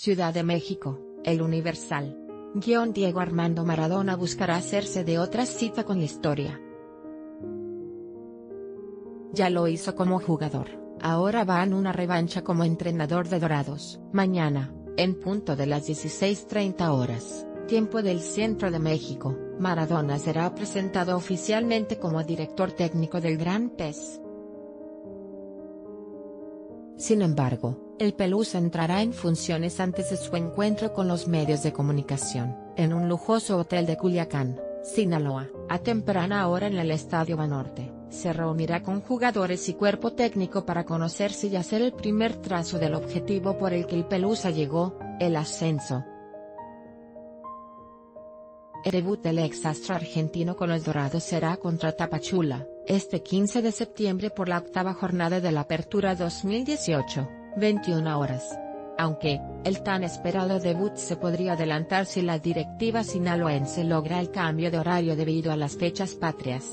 Ciudad de México, El Universal. Guión Diego Armando Maradona buscará hacerse de otra cita con la historia. Ya lo hizo como jugador, ahora va en una revancha como entrenador de Dorados. Mañana, en punto de las 16.30 horas, tiempo del centro de México, Maradona será presentado oficialmente como director técnico del Gran Pez. Sin embargo, el Pelusa entrará en funciones antes de su encuentro con los medios de comunicación, en un lujoso hotel de Culiacán, Sinaloa. A temprana hora en el Estadio Banorte, se reunirá con jugadores y cuerpo técnico para conocerse y hacer el primer trazo del objetivo por el que el Pelusa llegó, el ascenso. El debut del ex astro argentino con el Dorado será contra Tapachula, este 15 de septiembre por la octava jornada de la Apertura 2018, 21 horas. Aunque, el tan esperado debut se podría adelantar si la directiva sinaloense logra el cambio de horario debido a las fechas patrias.